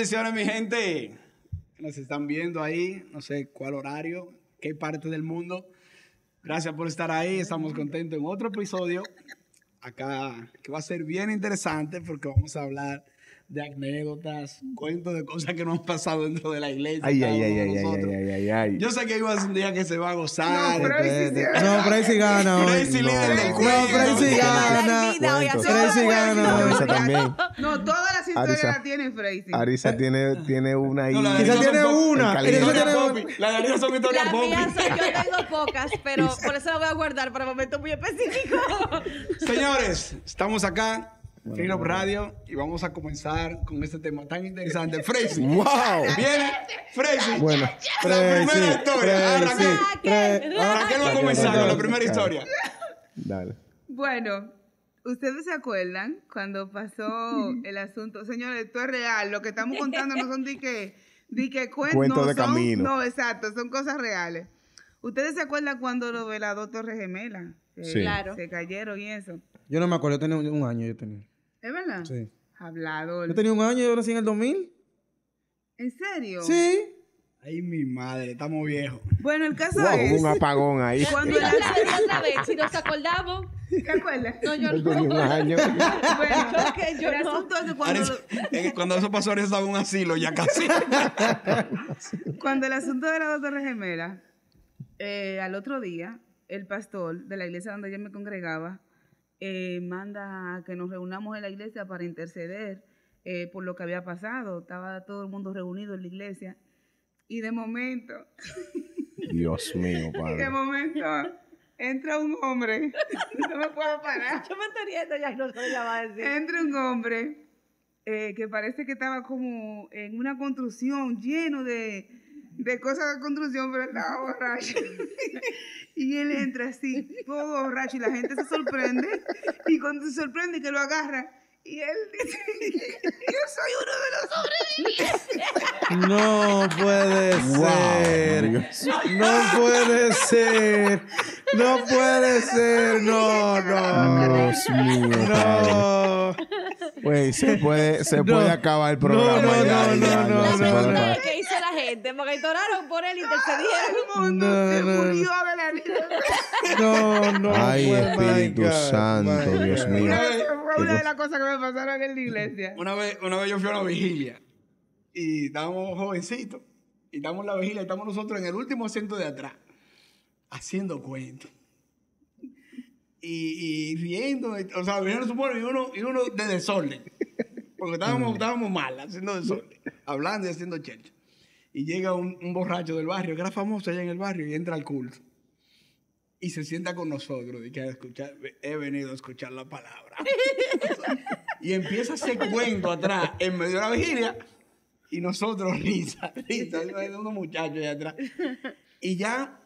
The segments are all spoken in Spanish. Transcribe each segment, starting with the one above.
bendiciones, mi gente. Nos están viendo ahí, no sé cuál horario, qué parte del mundo. Gracias por estar ahí. Estamos contentos en otro episodio. Acá, que va a ser bien interesante porque vamos a hablar de anécdotas, cuentos de cosas que nos han pasado dentro de la iglesia. Ay, ay, ay, ay, ay, nosotros. ay, ay, ay. Yo sé que ser un día que se va a gozar. No, No, Crazy gana líder del No. Crazy gana. gana. Arisa también. No, todas las historias las tiene Freisy. Arisa tiene, tiene una ahí. No, Quizá tiene una. La de Arisa son historias popi. yo tengo pocas, pero por eso la voy a guardar para momentos muy específicos. Señores, estamos acá, Free Up Radio, y vamos a comenzar con este tema tan interesante. Freisy. ¡Wow! Viene Freisy. Bueno, la primera historia. Ah, Raquel, Raquel va a comenzar con la primera historia. dale. Bueno, ¿ustedes se acuerdan cuando pasó el asunto? Señores, esto es real. Lo que estamos contando no son de que, de que cuen- Cuentos no de son- camino. No, exacto, son cosas reales. ¿Ustedes se acuerdan cuando lo de las dos torres gemelas? eh, Sí. Claro. Se cayeron y eso. Yo no me acuerdo, yo tenía un, un año. Yo tenía. ¿Es verdad? Sí. Hablador. Yo tenía un año, yo nací en el 2000. ¿En serio? Sí. Ay, mi madre, estamos viejos. Bueno, el caso Wow, es... hubo un apagón ahí. Cuando Y la- otra vez, otra vez, si nos acordamos, ¿Te acuerdas? no, yo Él tenía un no. año. Bueno, Yo que yo el no. asunto es que cuando, eh, cuando eso pasó, Arisa estaba en un asilo ya casi. cuando el asunto de las torres gemelas, eh, al otro día, el pastor de la iglesia donde yo me congregaba eh, manda a que nos reunamos en la iglesia para interceder eh, por lo que había pasado. Estaba todo el mundo reunido en la iglesia. Y de momento, Dios mío, de padre. momento, entra un hombre. No me puedo parar. Yo me estoy riendo ya y no sé lo va a decir. Entra un hombre eh, que parece que estaba como en una construcción lleno de, de cosas de construcción, pero estaba borracho. y él entra así, todo borracho, y la gente se sorprende. Y cuando se sorprende que lo agarra, y él dice, yo soy uno de los sobrevivientes. No puede ser. No puede ser. No puede ser. No, no. Dios mío. No. Güey, se puede, se No. puede acabar el programa No, no, ya, no, ya, no, ya, no, no, puede no. Parar. ¿Qué hizo la gente? Porque oraron por él y intercedieron. El mundo No, se no, no. No, no. Ay, Espíritu my God, Santo, my Dios God. mío. Esa fue una de las cosas que me pasaron en la iglesia. Una vez, una vez yo fui a una vigilia y estábamos jovencitos y estamos en la vigilia y estamos nosotros en el último asiento de atrás haciendo cuentos. Y, y riendo, o sea, vinieron su pueblo y uno, y uno de desorden. Porque estábamos, estábamos mal, haciendo desorden, hablando y haciendo chelcha. Y llega un, un borracho del barrio, que era famoso allá en el barrio, y entra al culto. Y se sienta con nosotros, y que escuchar, he venido a escuchar la palabra. y empieza ese cuento atrás, en medio de la vigilia, y nosotros risa, risa, hay unos muchachos allá atrás. Y ya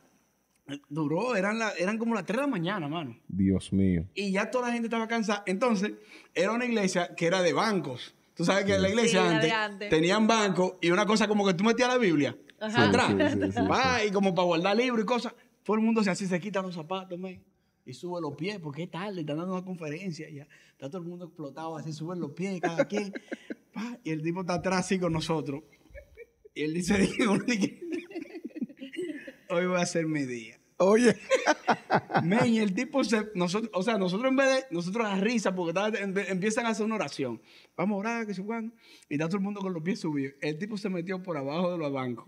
duró, eran, la- eran como las 3 de la mañana, mano. Dios mío. Y ya toda la gente estaba cansada. Entonces, era una iglesia que era de bancos. Tú sabes que en la iglesia Sí, antes, tenían bancos y una cosa como que tú metías la Biblia Ajá. atrás. Sí, sí, sí, sí, Va, y como para guardar libros y cosas. Todo el mundo se así se quita los zapatos, man, y sube los pies, porque es tarde, están dando una conferencia ya. Está todo el mundo explotado, así suben los pies, cada quien. Pa, y el tipo está atrás así con nosotros. Y él dice, hoy va a ser mi día. Oye. Men, el tipo se, nosotros, o sea, nosotros en vez de, nosotros a risa, porque empiezan a hacer una oración. Vamos a orar, que se. Y está todo el mundo con los pies subidos. El tipo se metió por abajo de los bancos.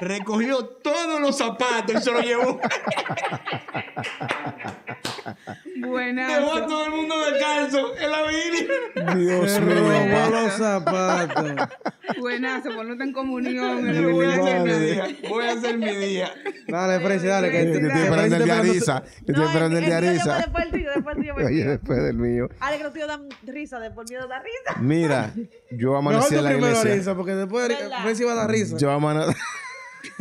Recogió todos los zapatos y se los llevó. Dejó a todo el mundo descalzo en la vigilia. Dios mío, robó padre. los zapatos. Buenazo, ponerte en comunión. Yo voy a hacer mi día. Voy a hacer mi día. Dale, Fresi, dale. Que Yo estoy esperando el de te Arisa. Yo estoy No, esperando el de mío, Arisa. Después el tuyo, después el tuyo. el Oye, después del mío. Ale, que los tuyos dan risa, después miedo da risa. Mira, yo Mejor amanecí tú en la primero iglesia. risa, porque después. Fresi va a dar risa. Yo amanecí. Sí,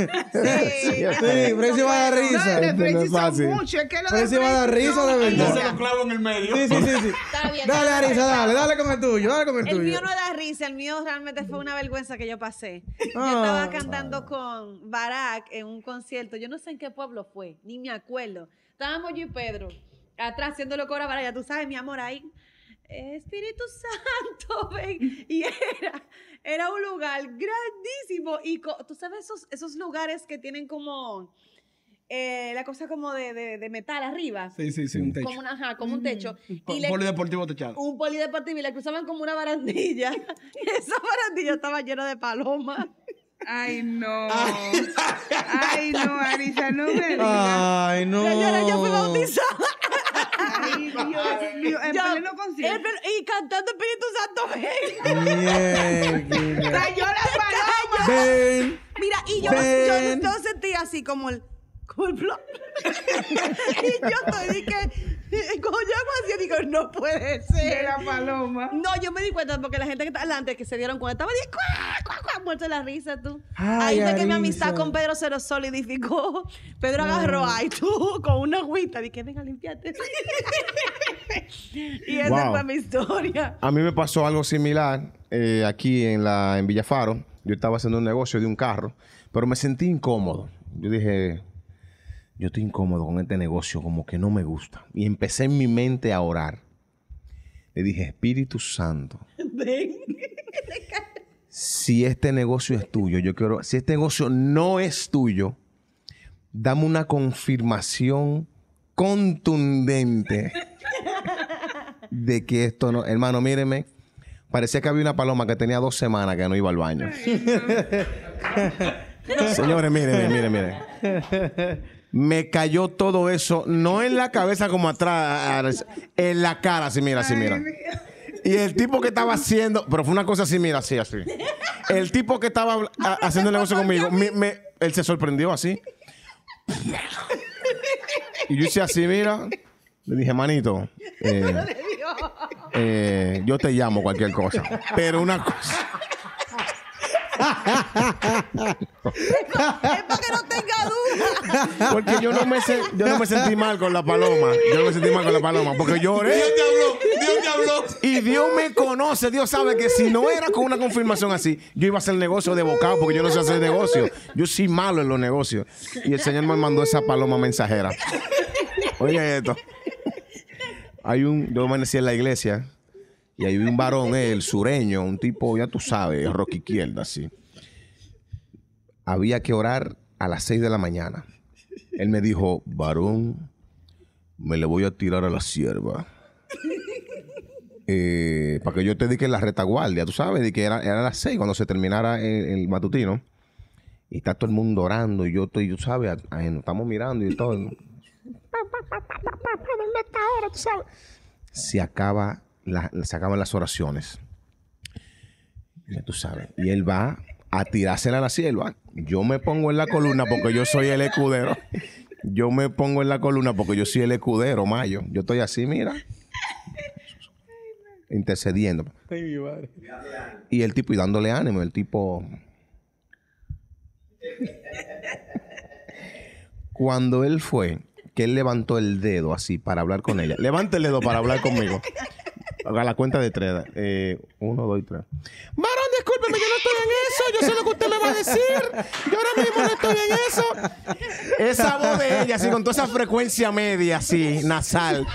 Sí, va a dar risa. de no Fresi son fácil. mucho. Es que lo de Fresi va a dar risa de Y verdad. se lo clavo en el medio. Sí, sí, sí, sí. Está bien, Dale, está bien. dale, dale con el tuyo, dale con el El tuyo. mío no da risa, el mío realmente fue una vergüenza que yo pasé. Yo Ah. estaba cantando con Barack en un concierto, yo no sé en qué pueblo fue, ni me acuerdo. Estábamos yo y Pedro atrás haciéndolo cora para ya tú sabes, mi amor, ahí. Espíritu Santo, ven. Y era, era un lugar grandísimo. Y tú sabes esos, esos lugares que tienen como eh, la cosa como de, de- de metal arriba. Sí, sí, sí, un techo. Como, una, ajá, como un techo. Po- Y le- Polideportivo techado. un polideportivo y le cruzaban como una barandilla. Y esa barandilla estaba llena de palomas. Ay, no. Ay, no, Arisa, no me digas. Ay, no. Señora, yo fui bautizada. Ay, Dios mío, en Yo- pleno concierto. y cantando Espíritu Santo, ven. Mierda. Cayó la paloma. Ven. Mira, y yo, Ven. yo, yo sentí así como el, como el plop. y yo estoy, dije, cuando yo hago así, digo, no puede De ser. la paloma. No, yo me di cuenta porque la gente que está delante, que se dieron cuenta, estaba diciendo, ¡cuá, cuá, cuá! muerto de la risa tú. Ay, ahí fue que mi amistad con Pedro se lo solidificó. Pedro agarró ahí tú con una agüita, dije, venga, limpiate. y esa Wow. fue mi historia. A mí me pasó algo similar eh, aquí en, la, en Villafaro. Yo estaba haciendo un negocio de un carro, pero me sentí incómodo. Yo dije, yo estoy incómodo con este negocio, como que no me gusta. Y empecé en mi mente a orar. Le dije, Espíritu Santo, Ven. si este negocio es tuyo, yo quiero, si este negocio no es tuyo, dame una confirmación contundente de que esto no, hermano, míreme, parecía que había una paloma que tenía dos semanas que no iba al baño. Señores, miren, miren, miren. Me cayó todo eso, no en la cabeza como atrás, en la cara, así, mira, así, mira. Y el tipo que estaba haciendo, pero fue una cosa así, mira, así, así. El tipo que estaba a- haciendo el negocio conmigo, me- me- él se sorprendió así. Y yo hice así, mira. Le dije, manito, eh, eh, yo te llamo cualquier cosa. Pero una cosa. Es para que no tenga duda. Porque yo no, me sen- yo no me sentí mal con la paloma. Yo no me sentí mal con la paloma. Porque lloré. Dios te habló, Dios te habló. Y Dios me conoce, Dios sabe que si no era con una confirmación así, yo iba a hacer negocio de bocado porque yo no sé hacer negocio. Yo soy malo en los negocios. Y el Señor me mandó esa paloma mensajera. Oye esto. Hay un, yo amanecí en la iglesia y hay un varón, eh, el sureño, un tipo, ya tú sabes, rock izquierda, así. Había que orar a las 6 de la mañana. Él me dijo, varón, me le voy a tirar a la sierva eh, para que yo te dedique la retaguardia, tú sabes, de que era, era las seis cuando se terminara el, matutino. Y está todo el mundo orando y yo estoy, tú sabes, nos estamos mirando y todo. Se acaba la- se acaban las oraciones. Ya tú sabes. Y él va a tirársela a la sierva. Yo me pongo en la columna porque yo soy el escudero. Yo me pongo en la columna porque yo soy el escudero, Mayo. Yo estoy así, mira. Intercediendo. Y el tipo, y dándole ánimo, el tipo. Cuando él fue, que él levantó el dedo así para hablar con ella. Levanta el dedo para hablar conmigo. A la cuenta de tres. Eh, uno, dos y tres. Varón, discúlpeme, yo no estoy en eso. Yo sé lo que usted me va a decir. Yo ahora mismo no estoy en eso. Esa voz de ella, así con toda esa frecuencia media, así, nasal,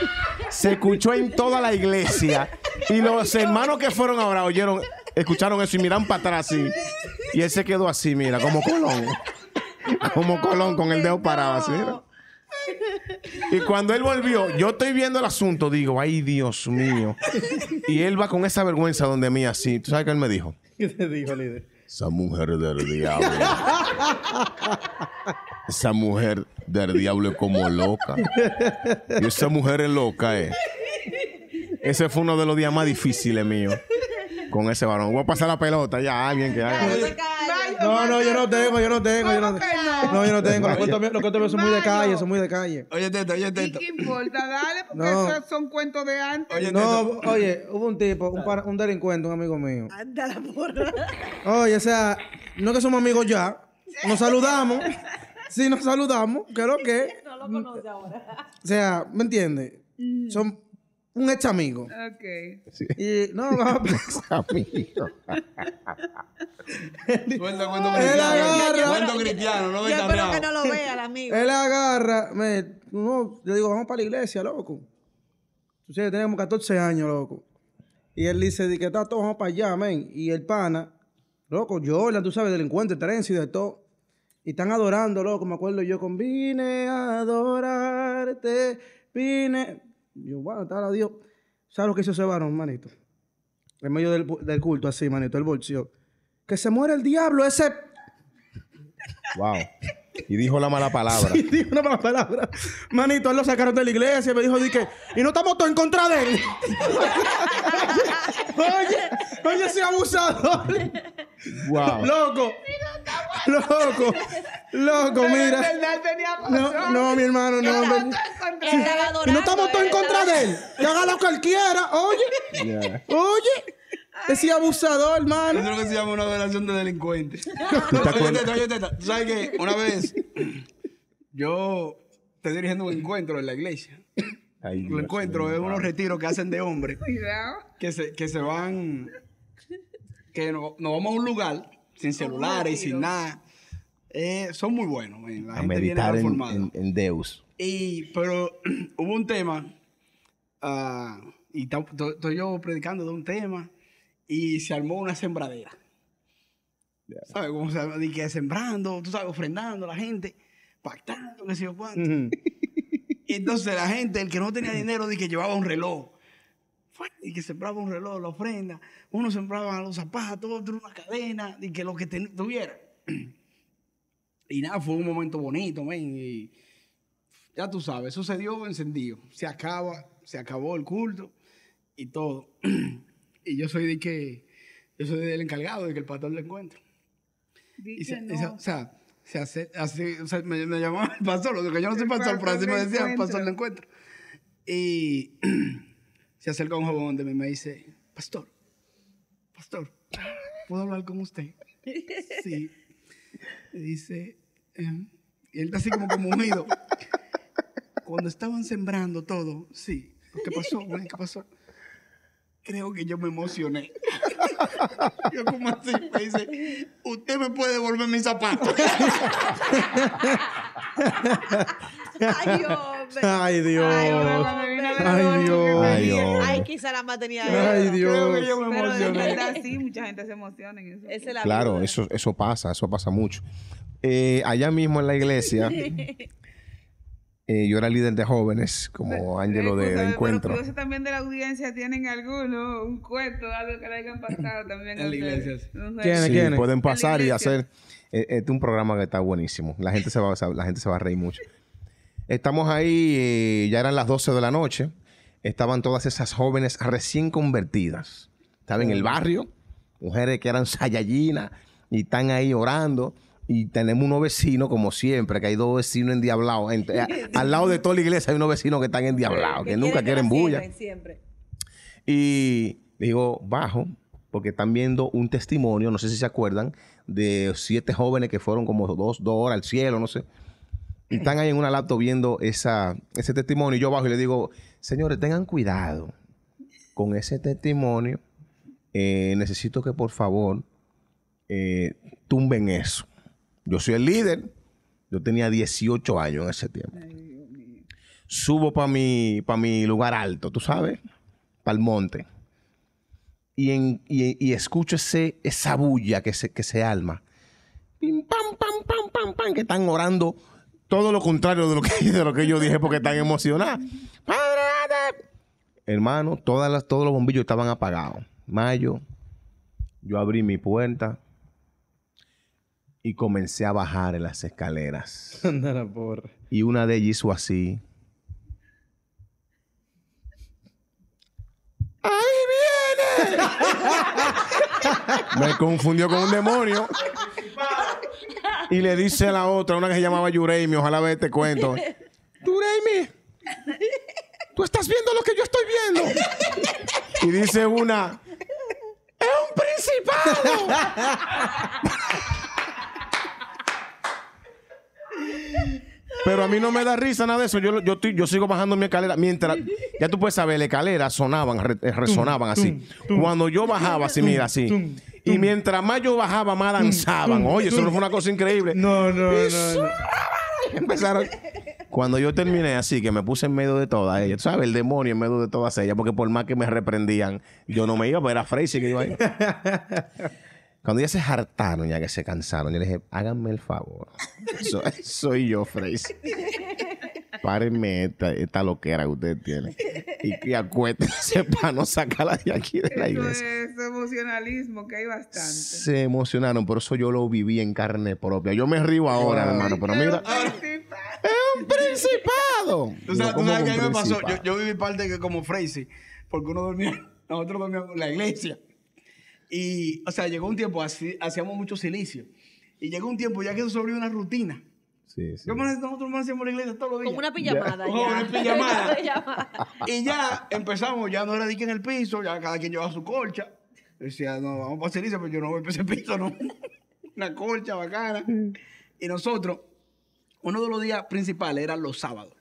se escuchó en toda la iglesia. Y los hermanos que fueron ahora oyeron, escucharon eso y miran para atrás así. Y él se quedó así, mira, como Colón. Como Colón con el dedo parado así. mira. Y cuando él volvió, yo estoy viendo el asunto, digo, ay Dios mío. Y él va con esa vergüenza donde mí así. ¿Tú sabes qué él me dijo? ¿Qué te dijo, líder? Esa mujer del diablo. Esa mujer del diablo es como loca. Y esa mujer es loca, eh. Ese fue uno de los días más difíciles míos. Con ese varón. Voy a pasar la pelota ya a alguien que haga. No, no, yo no tengo, yo no tengo. Yo no, ¿Cómo que no? no, yo no tengo. Los cuentos míos- los cuentos míos son muy de calle, son muy de calle. Oye, Teto, oye, ¿Y Teto. qué importa? Dale, porque No. esos son cuentos de antes. Oye, No, oye, hubo un tipo, un, para- un delincuente, un amigo mío. Anda la porra. Oye, o sea, no que somos amigos ya. Nos saludamos. Sí, nos saludamos. ¿Qué es lo que? No lo conoce ahora. O sea, ¿me entiendes? Son un ex amigo. Ok. Y no, no, Amigo. Suelta cuento Él cristiano. agarra. Cuento cristiano, no Yo espero que no lo vea el amigo. él agarra, me, no, yo digo, vamos para la iglesia, loco. Tú sabes, teníamos 14 años, loco. Y él dice, di que está todo vamos para allá, men. Y el pana, loco, Jordan, tú sabes, delincuente, Terencio y de todo. Y están adorando, loco, me acuerdo yo con vine a adorarte, vine. Yo, bueno, está Dios. ¿Sabes lo que hizo ese varón, manito? En medio del, del culto, así, manito, el bolsillo. Que se muere el diablo, ese Wow. Y dijo la mala palabra. Y dijo una mala palabra. Manito, él lo sacaron de la iglesia y me dijo, di que, y no estamos todos en contra de él. oye, oye, ese abusador. Wow. Loco. Loco. Loco, mira. verdad tenía No, no, mi hermano, no. Estaba Y no estamos todos en contra estaba- de él. Que haga lo que él quiera. Oye, Yeah. oye. Ese abusador, Eso hermano. es lo que se llama una adoración de delincuentes. ¿Te Oye, oye, teta, tú sabes que una vez yo estoy dirigiendo un encuentro en la iglesia. Ay, Un Dios encuentro es unos retiros que hacen de hombres Cuidado. que se, que se van, que no- nos vamos a un lugar sin celulares y sin nada. Eh, son muy buenos, man. la A gente viene meditar en, en- en Deus. Y, pero hubo un tema, ah, y estoy yo predicando de un tema, y se armó una sembradera. ¿Sabes cómo se que sembrando, tú sabes, ofrendando a la gente, pactando, qué sé yo cuánto. Ujú. Y entonces la gente, el que no tenía dinero, di que llevaba un reloj. Y que sembraba un reloj, la ofrenda. Uno sembraba los zapatos, otro una cadena, y que lo que tuviera. Y nada, fue un momento bonito, men. Y ya tú sabes, eso se dio encendido. Se acaba, se acabó el culto y todo. Y yo soy de que, yo soy del encargado de que el pastor le encuentre. Di Y se- no. se- o sea, se hace, así, o sea, me, me llamaban el pastor, lo que yo no soy pastor, pero así me decían, pastor de encuentro. Y se acerca un joven de mí y me dice, pastor, pastor, ¿puedo hablar con usted? Sí. Y dice, em, y él está así como conmovido. Cuando estaban sembrando todo, sí. ¿Qué pasó? ¿Qué pasó? Creo que yo me emocioné. Yo como así, me dice, usted me puede devolver mis zapatos. Ay, hombre. Ay, Dios. Ay, Dios. Ay, Dios. Ay, quizá la más tenía Ay, él. Creo que Dios. yo me Pero de emocioné. verdad sí, mucha gente se emociona en eso. Esa es la Claro, vida. eso, eso pasa, eso pasa mucho. Eh, allá mismo en la iglesia, eh, yo era líder de jóvenes, como Ángelo de, de encuentro. Pero también de la audiencia tienen alguno, un cuento, algo que le hayan pasado también. En a la iglesia. No sé. Sí, ¿quiénes? pueden pasar y hacer. eh, Este es un programa que está buenísimo. La gente se va, la gente se va a reír mucho. Estamos ahí, eh, ya eran las 12 de la noche. Estaban todas esas jóvenes recién convertidas. Estaban en el barrio, mujeres que eran sayallinas y están ahí orando. Y tenemos unos vecinos, como siempre, que hay dos vecinos endiablados. En- al lado de toda la iglesia hay unos vecinos que están endiablados, que, nunca quieren la bulla. Siempre. Y digo, bajo, porque están viendo un testimonio, no sé si se acuerdan, de siete jóvenes que fueron como dos, dos horas al cielo, no sé. Y están ahí en una laptop viendo esa, ese testimonio. Y yo bajo y le digo, señores, tengan cuidado con ese testimonio. Eh, necesito que por favor eh, tumben eso. Yo soy el líder. Yo tenía 18 años en ese tiempo. Subo para mi, pa mi lugar alto, tú sabes, para el monte. Y, en, y, y escucho ese, esa bulla que se, que se alma. Pim, pam, pam, pam, pam, pam, que están orando todo lo contrario de lo que, de lo que yo dije porque están emocionados. Padre, date. Hermano, todas las, todos los bombillos estaban apagados. Mayo, yo abrí mi puerta y comencé a bajar en las escaleras. Anda la porra. Y una de ellas hizo así. ¡Ahí viene! Me confundió con un demonio. Y le dice a la otra, una que se llamaba Yureimi, ojalá ve este cuento. Yureimi, tú estás viendo lo que yo estoy viendo. Y dice una, es un principado. Pero a mí no me da risa nada de eso. Yo, yo, estoy- yo sigo bajando mi escalera. Mientras, ya tú puedes saber, las escaleras sonaban, re- eh, resonaban así. Cuando yo bajaba así, mira, así. Y mientras más yo bajaba, más danzaban. Oye, eso no fue una cosa increíble. No, no, no, no. Empezaron. Cuando yo terminé así, que me puse en medio de todas ellas, tú sabes, el demonio en medio de todas ellas, porque por más que me reprendían, yo no me iba, pero era Freisy que iba ahí. Cuando ya se hartaron, ya que se cansaron, yo le dije, háganme el favor. So- soy yo, Freisy. Párenme esta, esta loquera que ustedes tienen. Y, y acuéstense para no sacarla de aquí de la Eso iglesia. es emocionalismo, que hay bastante. Se emocionaron, por eso yo lo viví en carne propia. Yo me río ahora, hermano, pero mira, es un principado. Tú sabes, Yo tú como sabes que a mí me pasó. Yo, yo viví parte que como Freisy, porque uno dormía, nosotros dormíamos en la iglesia. Y, o sea, llegó un tiempo, así, hacíamos mucho silicio. Y llegó un tiempo ya que eso se volvió una rutina. Sí, sí. Yo, me- nosotros nos hacíamos la iglesia todos los días. Como una pijamada. Como una pijamada. Y ya empezamos, ya no era dique en el piso, ya cada quien llevaba su colcha. Decía, no, vamos para cilicia, pero yo no voy para ese piso, no. Una colcha bacana. Y nosotros, uno de los días principales eran los sábados.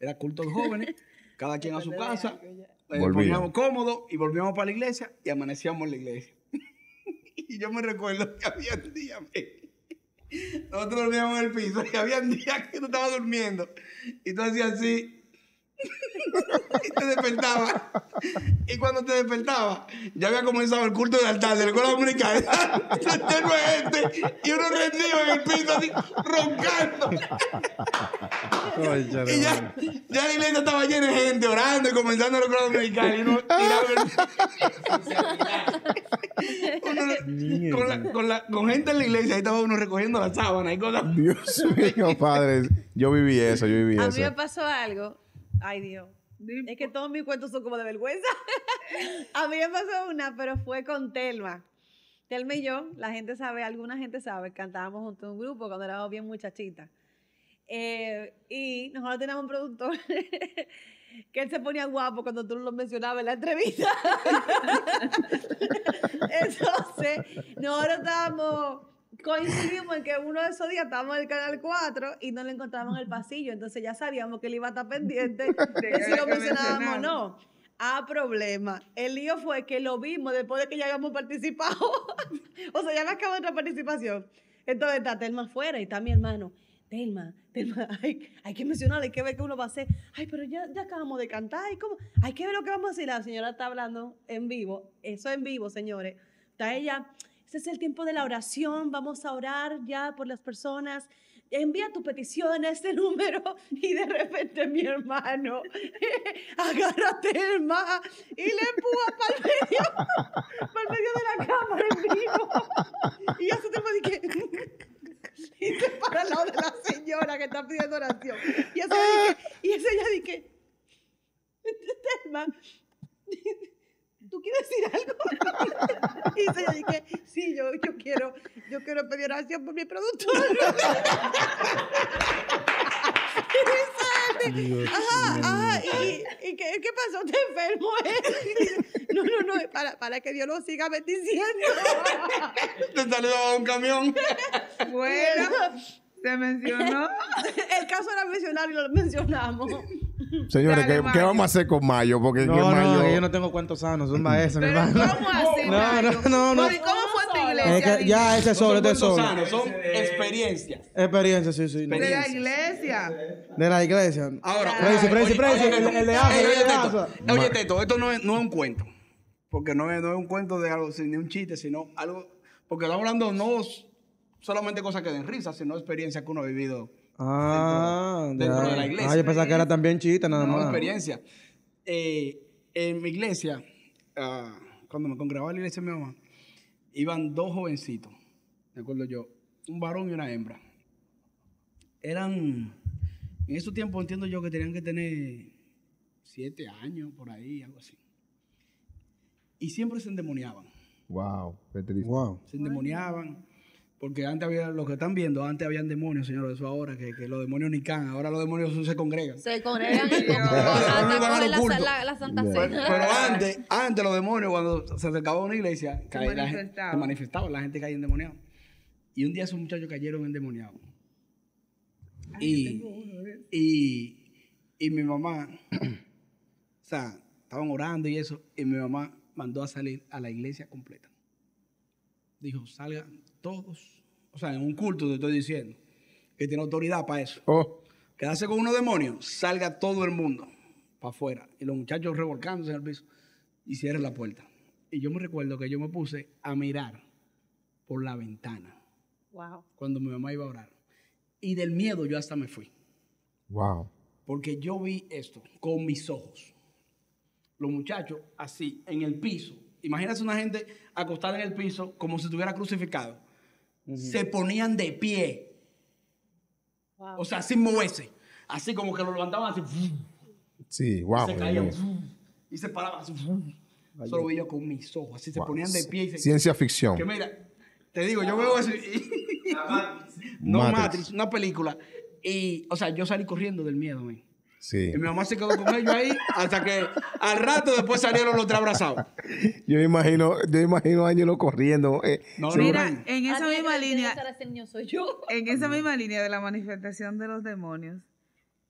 Era culto de jóvenes, cada quien a su casa. eh, Volvíamos. poníamos cómodos y volvíamos para la iglesia y amanecíamos en la iglesia. y yo me recuerdo que había días, me- nosotros dormíamos en el piso y había días que tú estabas durmiendo y tú hacías así y te despertabas. Y cuando te despertabas, ya había comenzado el culto del altar de la escuela dominicana. Lleno de gente y uno rendido en el piso así, roncando. De Y ya, ya la iglesia estaba llena de gente orando y comenzando la escuela dominicana. Y uno tiraba el- uno con, la- con la- con gente en la iglesia, ahí estaba uno recogiendo la sábana y cosas. Dios mío, padre. Yo viví eso, yo viví A mí eso. me pasó algo. Ay, Dios. Es que todos mis cuentos son como de vergüenza. a mí me pasó una, pero fue con Telma. Telma y yo, la gente sabe, alguna gente sabe, cantábamos juntos en un grupo cuando éramos bien muchachitas. Eh, y nosotros teníamos un productor que él se ponía guapo cuando tú lo mencionabas en la entrevista. Entonces, nosotros estábamos, coincidimos en que uno de esos días estábamos en el canal 4 y no lo encontramos en el pasillo. Entonces ya sabíamos que él iba a estar pendiente de si lo mencionábamos o no. Ah, problema. El lío fue que lo vimos después de que ya habíamos participado. o sea, ya me acabó nuestra participación. Entonces está Telma afuera y está mi hermano. Telma, Telma, hay, hay que mencionar, hay que ver qué uno va a hacer. Ay, pero ya, ya acabamos de cantar. ¿y cómo? Hay que ver lo que vamos a hacer. La señora está hablando en vivo. Eso en vivo, señores. Está ella. Este es el tiempo de la oración. Vamos a orar ya por las personas. Envía tu petición a este número. Y de repente mi hermano agarra a Telma y le empuja para el medio, para el medio de la cámara en vivo. Y hace Telma de que... Y se para al lado de la señora que está pidiendo oración. Y esa dice, y esa ella dice, Telma, ¿tú quieres decir algo? Y esa ella dice, sí, yo, yo quiero, yo quiero pedir oración por mi productor. Dice, Ajá, ajá, ¿y, y qué, qué pasó? ¿Te enfermo? eh? No, no, no, para, para que Dios lo siga bendiciendo. Te salió un camión. Bueno, se mencionó. El caso era mencionar y lo mencionamos. Señores, Dale, ¿qué, qué vamos a hacer con Mayo? Porque No, no, yo no tengo cuentos sanos, son maestros, mi Pero hermano. ¿cómo así, No, no, no, no. Pero, ¿y ¿Cómo iglesia? Es que ya ese No solo, son este solo. sanos, son experiencias. Experiencia, sí, sí. no. De la iglesia. De la iglesia. Ahora, oye, precio, oye, el- de el oye, Teto, esto no es, no es un cuento. Porque no es, no es un cuento de algo, ni un chiste, sino algo. Porque estamos hablando no solamente cosas que den risa, sino experiencias que uno ha vivido Ah, dentro, de la iglesia. Ah, yo pensaba que era también chiste, nada no, más. experiencia. Eh, en mi iglesia, ah, cuando me congregaba en la iglesia de mi mamá, iban dos jovencitos, me acuerdo yo, un varón y una hembra. Eran, en esos tiempos entiendo yo que tenían que tener siete años, por ahí, algo así. Y siempre se endemoniaban, Wow, qué triste. Wow. se endemoniaban. Porque antes había, los que están viendo, antes habían demonios, señor, eso ahora, que, que los demonios ni can, ahora los demonios se congregan. Se congregan y la, la, la Santa. Pero, Cena. pero antes, antes los demonios, cuando se acercaba a una iglesia, caía- la gente- manifestaban. se manifestaba, la gente caía endemoniada. Y un día esos muchachos cayeron endemoniados. Y, y, y mi mamá, o sea, estaban orando y eso, y mi mamá mandó a salir a la iglesia completa. Dijo, salgan todos, o sea, en un culto te estoy diciendo, que tiene autoridad para eso. Oh, quedarse con unos demonios, salga todo el mundo para afuera. Y los muchachos revolcándose en el piso y cierren la puerta. Y yo me recuerdo que yo me puse a mirar por la ventana Wow. cuando mi mamá iba a orar. Y del miedo yo hasta me fui. Wow. Porque yo vi esto con mis ojos. Los muchachos así, en el piso. Imagínate una gente acostada en el piso como si estuviera crucificado. Se ponían de pie. Wow. O sea, sin moverse. Así como que lo levantaban así. Sí, wow. se caían. Y se paraban así. Eso lo yo con mis ojos. Así se ponían de pie. Y se, Ciencia ficción. que mira, te digo, yo veo eso. no Matrix. Matrix, una película. Y, o sea, yo salí corriendo del miedo, man. Sí. Y mi mamá se quedó con ellos ahí hasta que al rato después salieron los tres abrazados. Yo imagino, yo imagino a Ángelo corriendo. eh, No, Mira, en esa misma línea, soy yo. en esa misma línea de la manifestación de los demonios,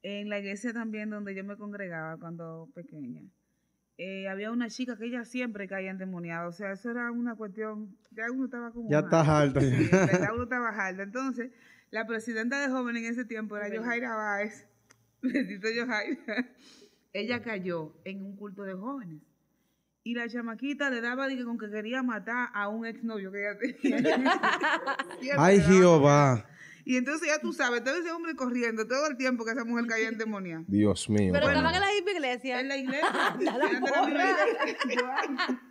en la iglesia también donde yo me congregaba cuando pequeña, eh, había una chica que ella siempre caía endemoniada. O sea, eso era una cuestión, ya uno estaba como... Ya estás alto. Sí, verdad uno estaba alto. Entonces, la presidenta de jóvenes en ese tiempo era. Yojaira Báez. Besito Yojaira. Ella cayó en un culto de jóvenes. Y la chamaquita le daba de que con que quería matar a un exnovio que ella tenía. Ay, Jehová. Y entonces ya tú sabes, todo ese hombre corriendo todo el tiempo que esa mujer caía en demonía. Dios mío. Pero estaban en la misma iglesia. En la iglesia. Anda la Eran de la misma porra. iglesia.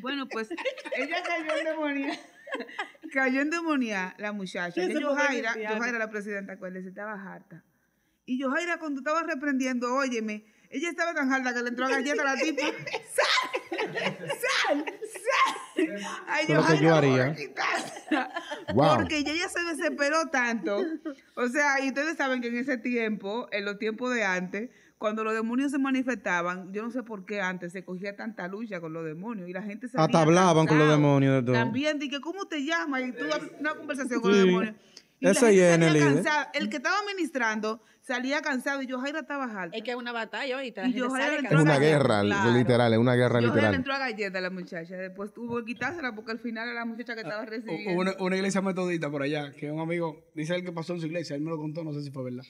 bueno, pues ella cayó en demonía. Cayó en demonía la muchacha. Que. Yojaira la presidenta, acuérdese, estaba harta. Y Yojaira, cuando estaba reprendiendo, óyeme, ella estaba tan harta que le entró a galleta a la tipa. ¡Sal! ¡Sal! ¡Sal! Ay, lo que yo haría. Wow. Porque ella ya se desesperó tanto. O sea, y ustedes saben que en ese tiempo, en los tiempos de antes, cuando los demonios se manifestaban, yo no sé por qué antes se cogía tanta lucha con los demonios y la gente se Hasta hablaban con los demonios de todo. También, dije, ¿cómo te llamas? Y tú una conversación con Sí. los demonios. Y la Ese gente y salía el líder. cansada. El que estaba ministrando salía cansado y yo, Jaira estaba alta. Es que es una batalla ahorita. Y Es una guerra, claro. literal, es una guerra Yo, Jaira le literal. entró a galleta a la muchacha. Después tuvo que quitársela porque al final era la muchacha que estaba recibiendo. Hubo una, una iglesia metodista por allá, que un amigo, dice él que pasó en su iglesia, él me lo contó, no sé si fue verdad.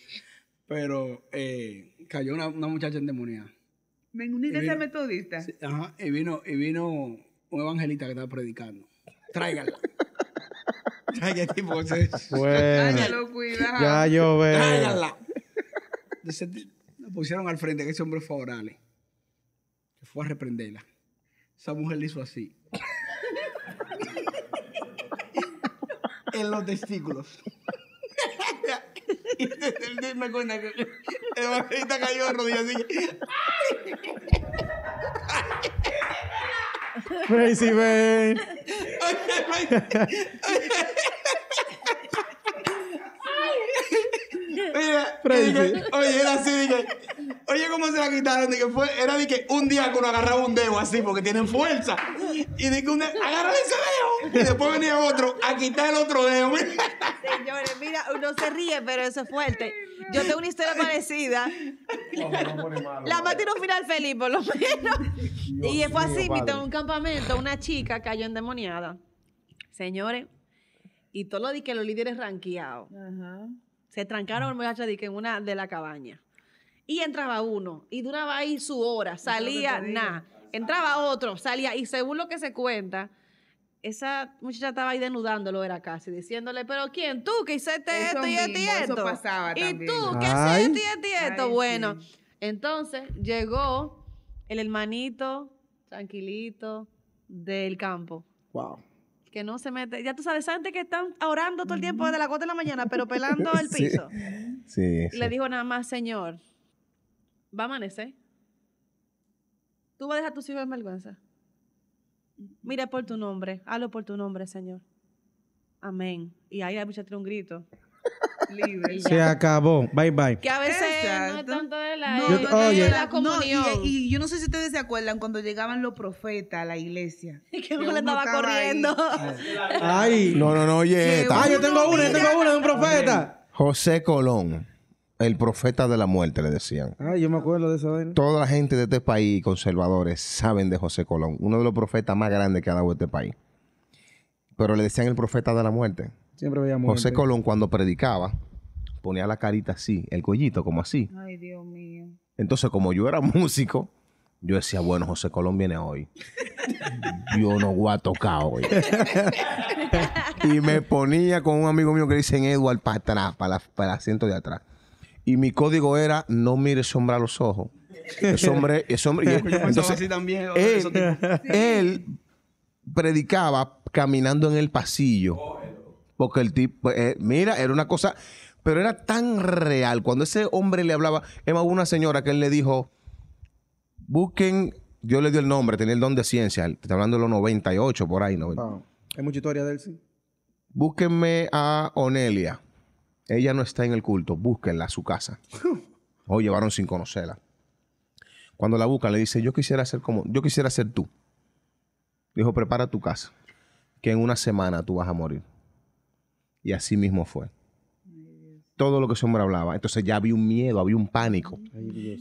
Pero eh, cayó una, una muchacha endemoniada. En una iglesia Y vino- metodista. Sí, Ajá, y vino, y vino un evangelista que estaba predicando. Tráiganla. Tipo, ese- Bueno, Ángelo, cuidado. ya yo veo. Tráiganla. Entonces, lo pusieron al frente, que ese hombre fue a orarle. Que fue a reprenderla. Esa mujer le hizo así. en los testículos. y me cuenta que el cayó de rodillas así. Crazy man. Mira, dije, oye, era así, dije, oye, ¿cómo se la quitaron? Dije, fue, era de que un día que uno agarraba un dedo así, porque tienen fuerza. Y dije, un dedo, agárrale ese dedo. Y después venía otro a quitar el otro dedo. Señores, mira, uno se ríe, pero eso es fuerte. Yo tengo una historia parecida. La más tiene un final feliz, por lo menos. y fue así, padre. un campamento, una chica cayó endemoniada. Señores, y todo lo di que los líderes ranqueados. Se trancaron el muchacho di que en una de la cabaña. Y entraba uno, y duraba ahí su hora, salía nada. Entraba otro, salía, y según lo que se cuenta, esa muchacha estaba ahí desnudándolo, era casi, diciéndole, pero ¿quién? Tú que hiciste Eso esto y esto y esto. pasaba y tú que hiciste esto y esto y esto. Ay, bueno, sí. entonces llegó el hermanito tranquilito del campo Wow. que no se mete. Ya tú sabes, antes que están orando todo el tiempo desde las 4 de la mañana, pero pelando el Sí. piso. Sí, Y le sí. dijo nada más, Señor, va a amanecer. Tú vas a dejar a tus hijos en vergüenza. Mira por tu nombre, hazlo por tu nombre, Señor. Amén. Y ahí la muchacha tiró un grito. Libre. Y Se acabó. Bye bye. Que a veces no es tanto de la, No, Yo- oye. de la No, y, y yo no sé si ustedes se acuerdan cuando llegaban los profetas a la iglesia. que uno le estaba estaba ahí. corriendo. Ay. No, no, no, oye. Ah, yo tengo Uno una, yo tengo una de un profeta. José Colón, el profeta de la muerte, le decían. Ay, yo me acuerdo de esa vaina. Toda la gente de este país, conservadores, saben de José Colón, uno de los profetas más grandes que ha dado este país. Pero le decían el profeta de la muerte. Siempre veía muerte. José Colón, cuando predicaba, ponía la carita así, el cuellito como así. Ay, Dios mío. Entonces, como yo era músico, yo decía, bueno, José Colón viene hoy. Yo no voy a tocar hoy. y me ponía con un amigo mío que dicen Edward para atrás, para, la- para el asiento de atrás. Y mi código era, no mires sombra a los ojos. Ese hombre, ese hombre, y- Yo pensaba entonces, así también. él, él predicaba caminando en el pasillo. Porque el tipo, eh, mira, era una cosa, pero era tan real. Cuando ese hombre le hablaba, Emma, hubo una señora que él le dijo, busquen, yo le di el nombre, tenía el don de ciencia, estoy hablando de los 98 por ahí, ¿no? Wow. Hay mucha historia de él, sí. Búsquenme a Onelia. Ella no está en el culto, búsquenla a su casa. O llevaron sin conocerla. Cuando la buscan, le dice, yo quisiera ser como, yo quisiera ser tú. Dijo, prepara tu casa, que en una semana tú vas a morir. Y así mismo fue. Todo lo que ese hombre hablaba. Entonces ya había un miedo, había un pánico.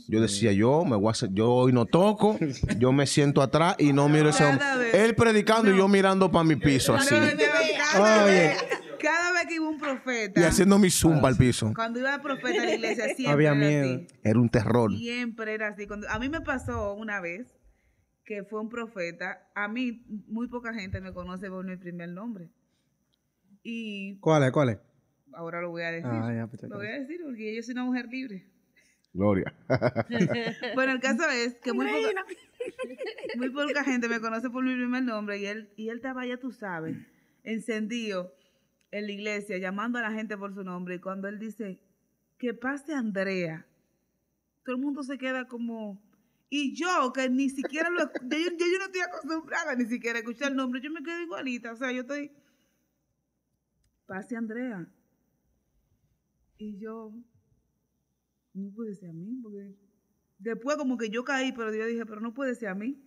Yo decía, yo me voy a hacer, yo hoy no toco, yo me siento atrás y no miro ese hombre. Él predicando y yo mirando para mi piso así. Oye. Cada que iba un profeta, Y haciendo mi zumba al piso. cuando iba el profeta a la iglesia, siempre Había era miedo. así. Era un terror. Siempre era así. Cuando, a mí me pasó una vez que fue un profeta. A mí, muy poca gente me conoce por mi primer nombre. Y ¿Cuál es? ¿Cuál es? ahora lo voy a decir. Ah, ya, pues, lo voy a decir porque yo soy una mujer libre. Gloria. Bueno, el caso es que muy poca, muy poca gente me conoce por mi primer nombre y él, y él estaba, ya tú sabes, encendido en la iglesia, llamando a la gente por su nombre. Y cuando él dice, que pase Andrea, todo el mundo se queda como... Y yo, que ni siquiera lo... Yo, yo, yo no estoy acostumbrada ni siquiera a escuchar el nombre, yo me quedo igualita. O sea, yo estoy... Pase Andrea. Y yo... No puede ser a mí, porque Después como que yo caí, pero yo dije, pero no puede ser a mí.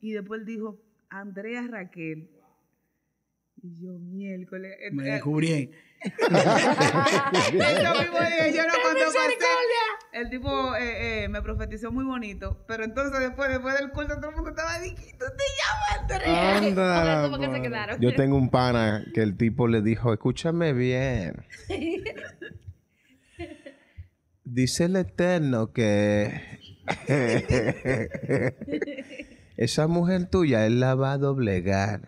Y después él dijo, Andrea Raquel. Y yo, miércoles. eh, Me eh, descubrí. eso mismo dije yo no cuando pasé. El tipo eh, eh, me profetizó muy bonito, pero entonces después, después del curso todo el mundo estaba diciendo, te llamas Andrea. Anda, se quedaron. Yo tengo un pana que el tipo le dijo, escúchame bien. Dice el Eterno que esa mujer tuya él la va a doblegar.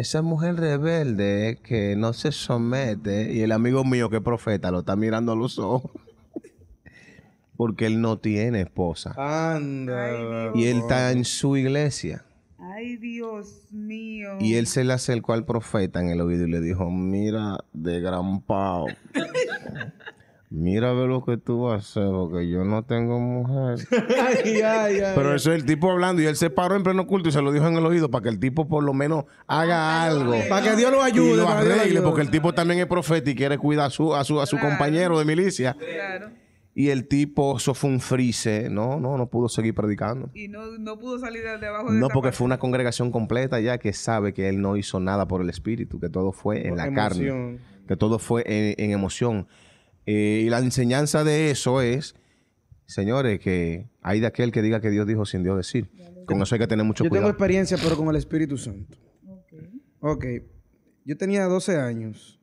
Esa mujer rebelde que no se somete y el amigo mío que es profeta lo está mirando a los ojos porque él no tiene esposa Anda. Y él está en su iglesia. Ay, Dios mío. Y él se le acercó al profeta en el oído y le dijo, mira de gran pao. Mira ve lo que tú vas a hacer porque yo no tengo mujer. Ay, ay, ay. Pero eso es el tipo hablando y él se paró en pleno culto y se lo dijo en el oído para que el tipo por lo menos haga algo. Para que Dios lo Y ayude. Dios lo arregle ayude. porque el tipo también es profeta y quiere cuidar a su, a su, a su compañero de milicia. Claro. Y el tipo, eso fue un frise. No, no, no pudo seguir predicando. Y no, no pudo salir de debajo de No, porque parte. fue una congregación completa ya que sabe que él no hizo nada por el espíritu, que todo fue en la carne, que todo fue en, en emoción. Eh, y la enseñanza de eso es, señores, que hay de aquel que diga que Dios dijo sin Dios decir. Con eso hay que tener mucho Yo tengo cuidado. experiencia, pero con el Espíritu Santo. Ok. Yo tenía 12 años.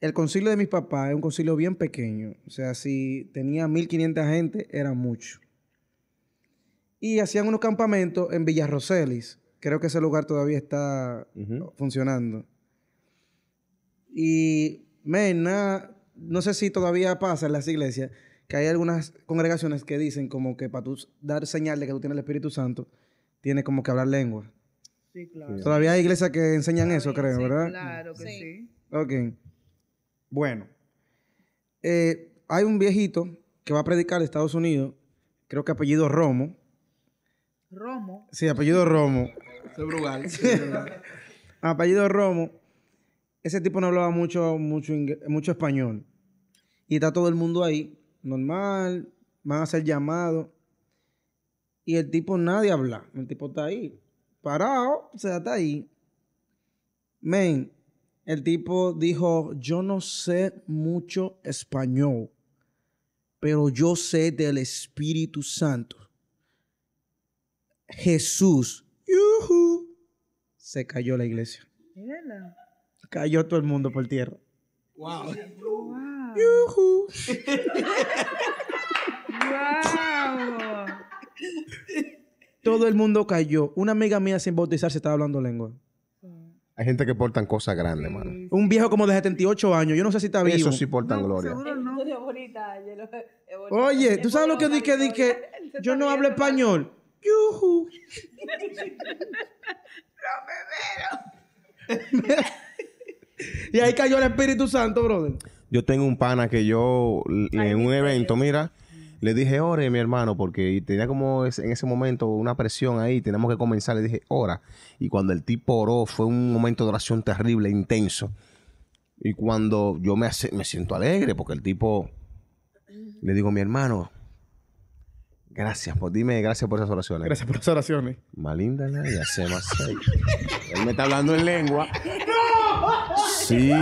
El concilio de mis papás es un concilio bien pequeño. O sea, si tenía 1500 gente, era mucho. Y hacían unos campamentos en Villarroselis. Creo que ese lugar todavía está funcionando. Y, men, nada, no sé si todavía pasa en las iglesias, que hay algunas congregaciones que dicen como que para tú dar señal de que tú tienes el Espíritu Santo, tienes como que hablar lengua. Sí, claro. Todavía hay iglesias que enseñan eso, creo, Sí, ¿verdad? Claro que Sí. sí. Ok. Bueno. Eh, hay un viejito que va a predicar en Estados Unidos, creo que apellido Romo. Romo. Sí, apellido Romo. Soy Brugal. apellido Romo. Ese tipo no hablaba mucho, mucho, español. Y está todo el mundo ahí, normal, van a hacer llamados. Y el tipo nadie habla. El tipo está ahí, parado, o sea, está ahí. Men, el tipo dijo, yo no sé mucho español, pero yo sé del Espíritu Santo. Jesús, yujú, se cayó la iglesia. Cayó todo el mundo por tierra. wow. Wow. Yujú. Wow. Todo el mundo cayó. Una amiga mía sin bautizarse estaba hablando lengua. Hay gente que portan cosas grandes, mano. Un viejo como de 78 años. Yo no sé si está vivo. Eso sí portan No, gloria. seguro no. Oye, ¿tú sabes lo que di que di que yo no hablo español? Yujú. y ahí cayó el Espíritu Santo, brother. Yo tengo un pana que yo en un evento, mira, le dije, ore, mi hermano, porque tenía como es- en ese momento una presión ahí, tenemos que comenzar. Le dije, ora. Y cuando el tipo oró, fue un momento de oración terrible, intenso. Y cuando yo me, hace- me siento alegre, porque el tipo, le digo, mi hermano, gracias, por, dime gracias por esas oraciones. Gracias por las oraciones. Malinda ya se más Él me está hablando en lengua. Sí.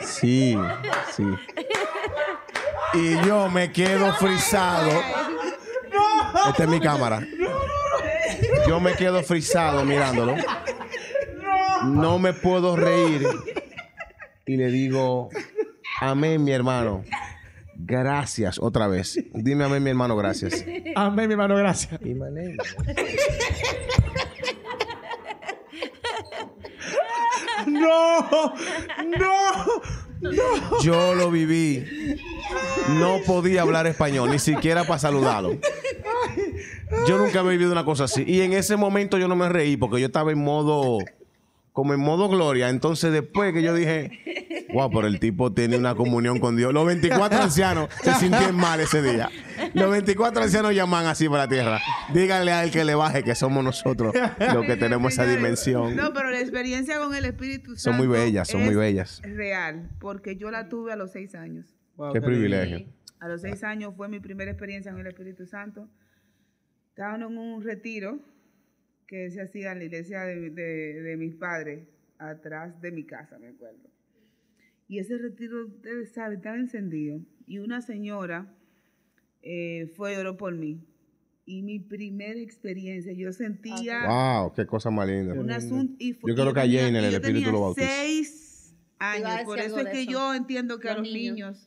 Sí. Sí. Y yo me quedo frisado. Esta es mi cámara. Yo me quedo frisado mirándolo. No me puedo reír. Y le digo, amén, mi hermano. Gracias otra vez. Dime amén, mi hermano, gracias. Amén, mi hermano, gracias. Y maneja. No, no. Yo lo viví. No podía hablar español, ni siquiera para saludarlo. Yo nunca había vivido una cosa así. Y en ese momento yo no me reí porque yo estaba en modo, como en modo gloria. Entonces después que yo dije, wow, pero el tipo tiene una comunión con Dios. Los 24 ancianos se sintieron mal ese día. Los 24 ancianos llaman así para la tierra. Díganle a él que le baje, que somos nosotros los que tenemos esa dimensión. No, pero la experiencia con el Espíritu Santo. Son muy bellas, son muy es bellas. Real, porque yo la tuve a los seis años. Wow, Qué qué privilegio. A los seis años fue mi primera experiencia con el Espíritu Santo. Estábamos en un retiro que se hacía en la iglesia de, de- de mis padres, atrás de mi casa, me acuerdo. Y ese retiro, ustedes saben, estaba encendido. Y una señora eh, fue y oró por mí. Y mi primera experiencia, yo sentía Wow, qué cosa más linda. un asunto. Y fu- Yo creo y que a tenía- Jane el yo Espíritu lo bautiza. seis a años. Por eso es que eso. yo entiendo que a Los los niños. niños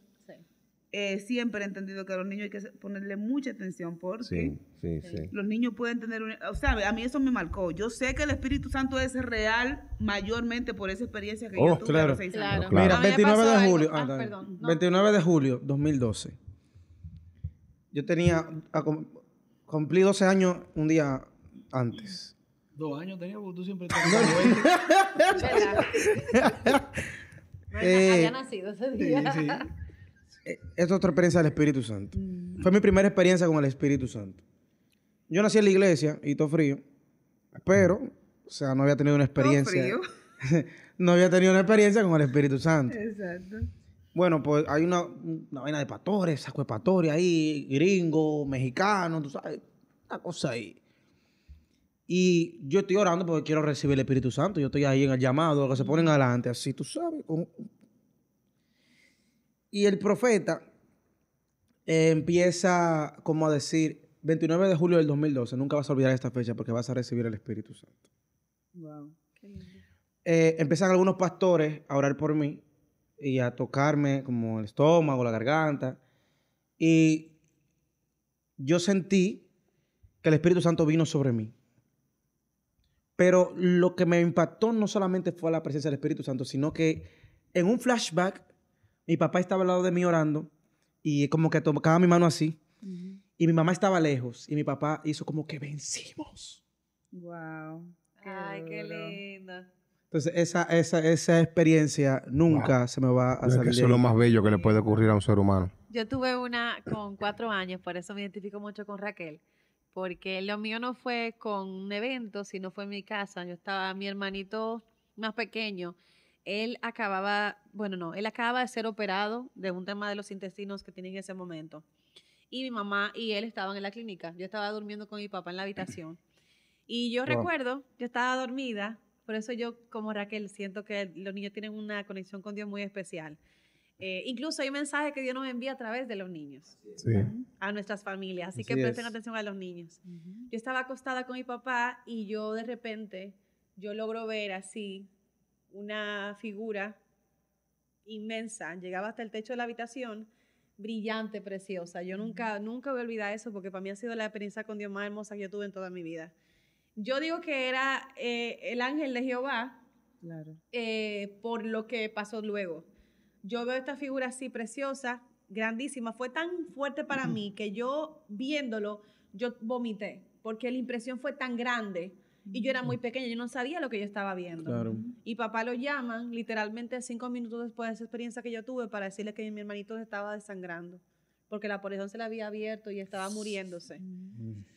eh, siempre he entendido que a los niños hay que ponerle mucha atención porque Sí, sí, sí. los niños pueden tener un... O sea, a mí eso me marcó. Yo sé que el Espíritu Santo es real mayormente por esa experiencia que yo Oh, tuve a claro. los seis Claro. años. Claro. Mira, A mí me 29 pasó de julio. Ah, ah, perdón. No. 29 de julio 2012. Yo tenía. ah, cum- Cumplí 12 años un día antes. Dos años tenía porque tú siempre. Eh, Había nacido ese día. Eh, Es otra experiencia del Espíritu Santo. Fue mi primera experiencia con el Espíritu Santo. Yo nací en la iglesia y todo frío, pero, o sea, no había tenido una Todo experiencia. frío. no había tenido una experiencia con el Espíritu Santo. Exacto. Bueno, pues hay una, una vaina de pastores, saco de pastores ahí, gringo, mexicano, tú sabes, una cosa ahí. Y yo estoy orando porque quiero recibir el Espíritu Santo. Yo estoy ahí en el llamado, que se ponen adelante, así, tú sabes. con- Y el profeta eh, empieza como a decir, 29 de julio del 2012, nunca vas a olvidar esta fecha porque vas a recibir el Espíritu Santo. Wow. Eh, empiezan algunos pastores a orar por mí y a tocarme como el estómago, la garganta. Y yo sentí que el Espíritu Santo vino sobre mí. Pero lo que me impactó no solamente fue la presencia del Espíritu Santo, sino que en un flashback, mi papá estaba al lado de mí orando y como que tocaba mi mano así. Y mi mamá estaba lejos y mi papá hizo como que vencimos. Wow. Ay, qué duro. Entonces, esa, esa, esa experiencia nunca se me va a Es que salir. eso es lo más bello que le puede ocurrir a un ser humano. Yo tuve una con cuatro años, por eso me identifico mucho con Raquel, porque lo mío no fue con un evento, sino fue en mi casa. Yo estaba, mi hermanito más pequeño, él acababa, bueno, no, él acababa de ser operado de un tema de los intestinos que tiene en ese momento. Y mi mamá y él estaban en la clínica. Yo estaba durmiendo con mi papá en la habitación. Y yo Wow. recuerdo, yo estaba dormida, por eso yo como Raquel siento que los niños tienen una conexión con Dios muy especial. Eh, incluso hay mensajes que Dios nos envía a través de los niños, Sí. a nuestras familias, así, que presten es. atención a los niños. Yo estaba acostada con mi papá y yo de repente, yo logro ver así una figura inmensa, llegaba hasta el techo de la habitación, brillante, preciosa. Yo nunca, nunca voy a olvidar eso porque para mí ha sido la experiencia con Dios más hermosa que yo tuve en toda mi vida. Yo digo que era eh, el ángel de Jehová Claro. eh, por lo que pasó luego. Yo veo esta figura así preciosa, grandísima, fue tan fuerte para mí que yo viéndolo, yo vomité, porque la impresión fue tan grande y yo era muy pequeña, yo no sabía lo que yo estaba viendo. Claro. Y papá lo llaman literalmente cinco minutos después de esa experiencia que yo tuve para decirle que mi hermanito se estaba desangrando, porque la porción se le había abierto y estaba muriéndose.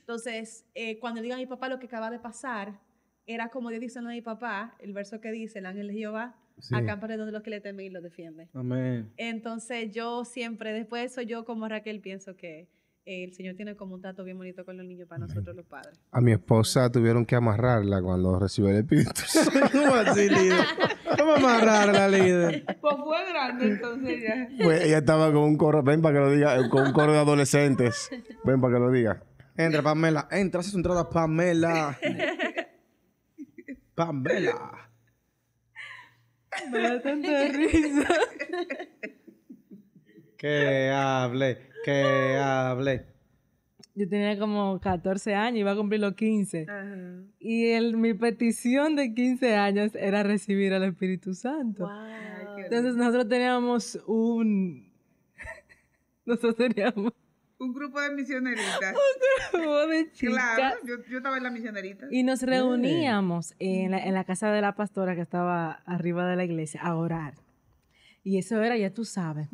Entonces, eh, cuando diga a mi papá lo que acaba de pasar, era como Dios diciendo a mi papá, el verso que dice, el ángel de Jehová, Sí. acampa de donde los que le temen y los defiende. Amén. Entonces, yo siempre, después de eso, yo como Raquel pienso que el Señor tiene como un trato bien bonito con los niños para nosotros los padres. A mi esposa tuvieron que amarrarla cuando recibió el Espíritu Santo. ¿Cómo así, líder? ¿Cómo amarrar la líder? Pues fue grande entonces ya. Pues ella estaba con un coro, ven para que lo diga, con un coro de adolescentes. Ven para que lo diga. Entra, Pamela. Entra, hace su entrada, Pamela. Pamela. Me da tanta risa. Que hable, que hable. Yo tenía como 14 años, iba a cumplir los 15. Ajá. Y el, mi petición de 15 años era recibir al Espíritu Santo. Entonces nosotros teníamos un... Nosotros teníamos Un grupo de misioneritas. un grupo de chicas. Claro, yo, yo estaba en la misionerita. Y nos reuníamos en la, en la casa de la pastora que estaba arriba de la iglesia a orar. Y eso era, ya tú sabes.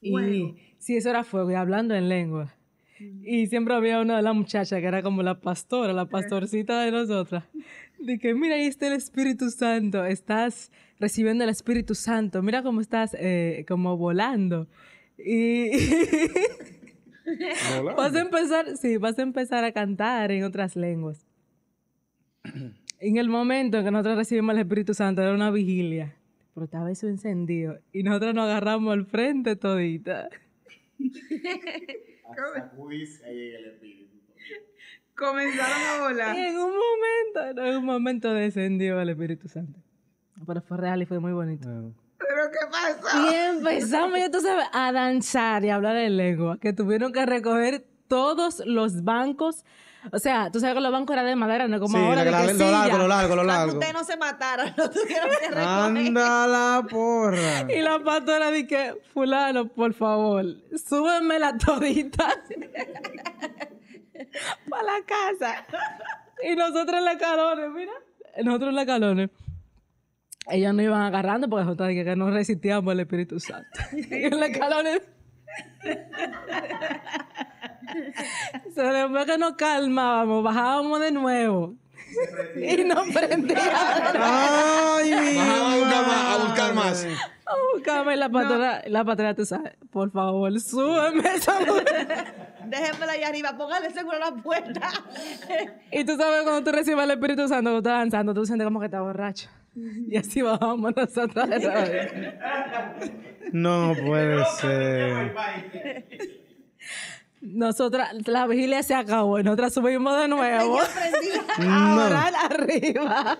Fuego. Y sí, eso era fuego, y hablando en lengua. Y siempre había una de las muchachas que era como la pastora, la pastorcita de nosotras. De que, mira, ahí está el Espíritu Santo, estás recibiendo el Espíritu Santo, mira cómo estás eh, como volando. Y vas a empezar, sí, vas a empezar a cantar en otras lenguas. En el momento en que nosotros recibimos el Espíritu Santo, era una vigilia, pero estaba eso encendido. Y nosotros nos agarramos al frente todita. Comenzaron a Y volar. en un momento, en un momento descendió el Espíritu Santo. Pero fue real y fue muy bonito. ¿Pero qué pasó? Y empezamos, ya tú sabes, a danzar y a hablar en lengua, que tuvieron que recoger todos los bancos. O sea, tú sabes que los bancos eran de madera, no como Sí, ahora de la- que lo silla. largo, lo largo, lo largo. ustedes no se mataran, lo tuvieron que recoger. Anda la porra. Y la pastora dije, fulano, por favor, súbeme la todita para la casa. Y nosotros en la calones, mira, nosotros en la calones. Ellos nos iban agarrando porque nosotros dije que no resistíamos al Espíritu Santo. Y en la calones... Se después que nos calmábamos, bajábamos de nuevo. y nos prendíamos. Ay, a buscar más, a buscar más. La patrona, la patrona, tú sabes. Por favor, súbeme esa mujer. Déjenmela ahí arriba, póngale seguro a la puerta. Y tú sabes, cuando tú recibes el Espíritu Santo, cuando estás danzando, tú sientes como que estás borracho. Y así bajamos nosotros. de. No puede ser. Nosotras, la vigilia se acabó y nosotras subimos de nuevo. a No. orar arriba.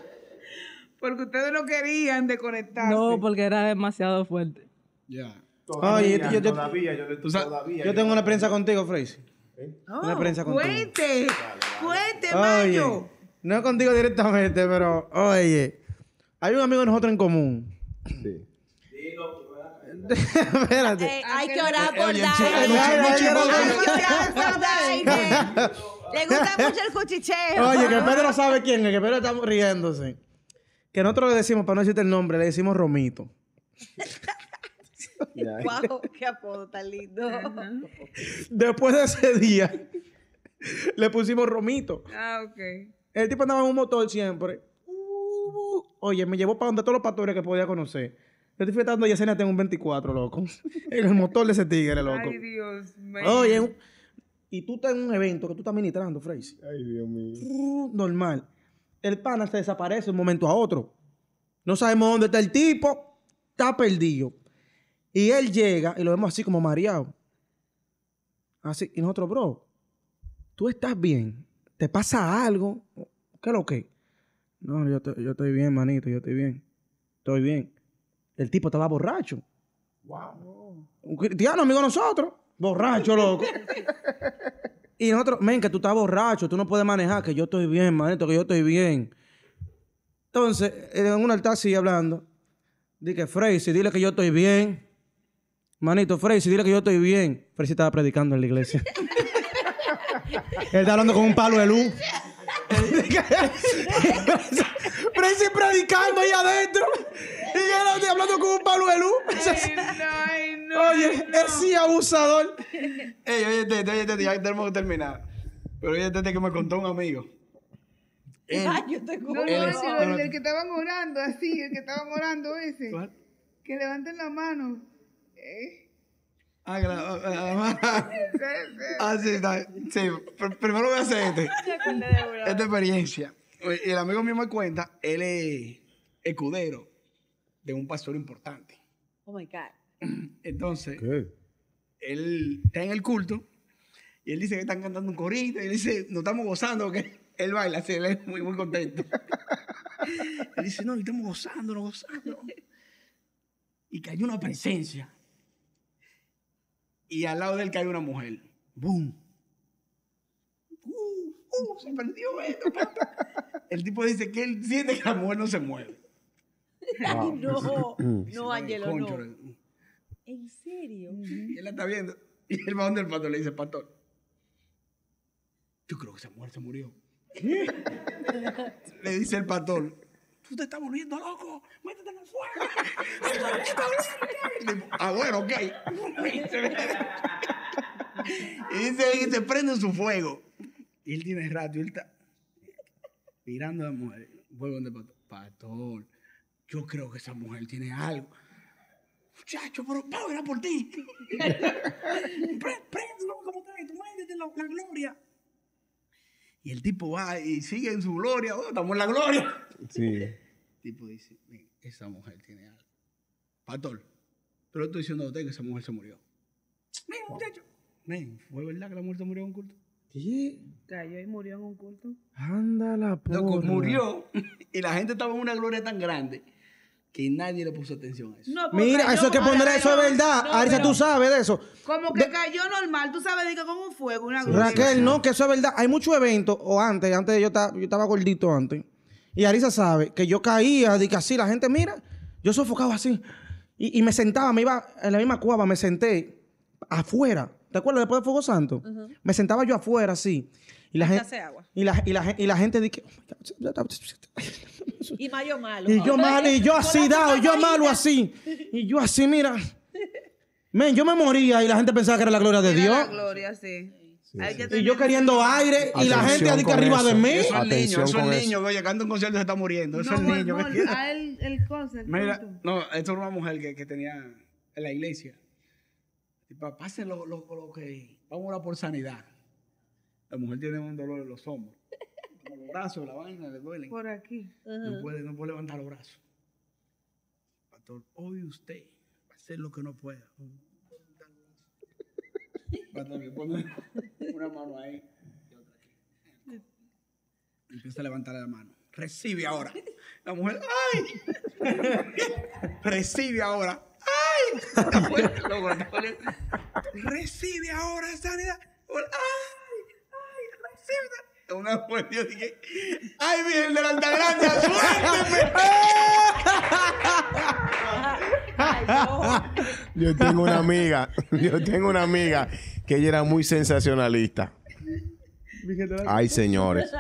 Porque ustedes no querían desconectarse. No, porque era demasiado fuerte. Ya. Oye, yo, yo- Tú sabes- yo tengo una experiencia contigo, Freisy. Una experiencia contigo. Cuente, cuente, Oye, Mayo. no contigo directamente, pero oye, hay un amigo de nosotros en común. Espérate. Eh, hay que orar por Oye, David. Le gusta mucho el cuchicheo. Oye, que Pedro sabe quién es, que Pedro está riéndose. Que nosotros le decimos, para no decirte el nombre, le decimos Romito. Wow, qué apodo tan lindo. Después de ese día, le pusimos Romito. Ah, ok. El tipo andaba en un motor siempre. Oye, me llevó para donde todos los pastores que podía conocer. Yo estoy flotando Yesenia, tengo un 24, loco. En el motor de ese tigre, loco. Ay, Dios mío. Oye, y tú estás en un evento que tú estás ministrando, Freisy. Ay, Dios mío. Normal. El pana se desaparece de un momento a otro. No sabemos dónde está el tipo. Está perdido. Y él llega y lo vemos así como mareado. Así. Y nosotros, bro, tú estás bien. ¿Te pasa algo? ¿Qué es lo que? No, yo, estoy- yo estoy bien, manito. Yo estoy bien. Estoy bien. El tipo estaba borracho. Wow. Un cristiano, amigo de nosotros. Borracho, loco. y nosotros, men, que tú estás borracho, tú no puedes manejar, que yo estoy bien, manito, que yo estoy bien. Entonces, en un altar sigue hablando. Dije, Freisy, dile que yo estoy bien. Manito, Freisy, dile que yo estoy bien. Freisy estaba predicando en la iglesia. Él está hablando con un palo de luz. Freisy predicando ahí adentro. Y él está hablando con un palo de luz. Ay, no. Oye, es sí abusador. Ey, oye, Tete, oye, Tete, ya tenemos que terminar. Pero oye, Tete, que me contó un amigo. Él, Ay, yo tengo No, no, Él el, es- que- el- el que estaban orando así, el que estaban orando ese. ¿Cuál? Que levanten la mano. Eh, Ah, que ah, ah, ah, sí, está. Sí, pr- primero voy a hacer este. Esta experiencia. Y el amigo mío me cuenta, él es escudero de un pastor importante. Oh my God. Entonces, él está en el culto y él dice que están cantando un corito y él dice, nos estamos gozando, que él baila así, él es muy, muy contento. él dice, no, y estamos gozando, gozando. Y cayó una presencia. Y al lado de él cayó una mujer. ¡Boom! ¡Uh! ¡Uh! Se perdió esto. papá. El tipo dice que él siente que la mujer no se mueve. Ay, no. No, Angelo, no. ¿En serio? Y él la está viendo. Y él va donde el pastor le dice, pastor, yo creo que esa mujer se murió. le dice el pastor, tú te estás volviendo loco, métete en el fuego. Ah, bueno, ok. y dice que se prende en su fuego. Y él tiene rato y él está mirando a la mujer. Vuelve donde pastor, pastor, yo creo que esa mujer tiene algo. Muchacho, pero Pau era por ti. Préndelo como te ves, tú métete en la, la gloria. Y el tipo va y sigue en su gloria. Oh, estamos en la gloria. Sí. El tipo dice, "Ven, esa mujer tiene algo. Pastor, pero estoy diciendo a usted que esa mujer se murió. Mira, muchacho. Ven, ¿fue verdad que la mujer se murió en un culto? Sí. cayó y murió en un culto. Anda la Loco, porra. murió. Y la gente estaba en una gloria tan grande que nadie le puso atención a eso. No, Mira, cayó eso hay que poner eso es verdad. no, Arisa, tú sabes de eso. Como que cayó normal, tú sabes, diga con un fuego, una gloria. Raquel, no, que eso es verdad. Hay muchos eventos, o antes, antes yo estaba, yo estaba gordito antes. Y Arisa sabe que yo caía, de que así la gente, mira, yo sofocaba así. Y, y me sentaba, me iba en la misma cueva, me senté afuera. ¿Te acuerdas después de Fuego Santo? Me sentaba yo afuera así. Y la gente, agua. y la, y la, y la gente dije, Y mayo malo. y yo mal, y yo así dado, yo malo así. Y yo así, mira. Men, yo me moría y la gente pensaba que era la gloria de Era Dios. la gloria, sí. Ahí ya Y yo queriendo aire y la gente con arriba eso. de mí. Eso es niño, Atención eso es niño. Oye, canta un concierto se está muriendo. Eso No, es pues, niño. no, que- a él, el concert. Mira, punto. no, esto era una mujer que, que tenía en la iglesia. Tipo, pase lo, lo, lo que. Vamos a orar por sanidad. La mujer tiene un dolor en los hombros. Los brazos, la vaina, le duelen. Por aquí. No puede, no puede levantar los brazos. Pastor, hoy usted va a hacer lo que no pueda. Pastor, le pone una mano ahí y otra aquí. Empieza a levantar la mano. Recibe ahora. La mujer, ¡ay! Recibe ahora. ¡Ay! La mujer, loco, la mujer, Recibe ahora sanidad. ¡Ay! Una mujer, yo dije, ¡ay, de la suélteme! Yo tengo una amiga, yo tengo una amiga que ella era muy sensacionalista. Ay, señores.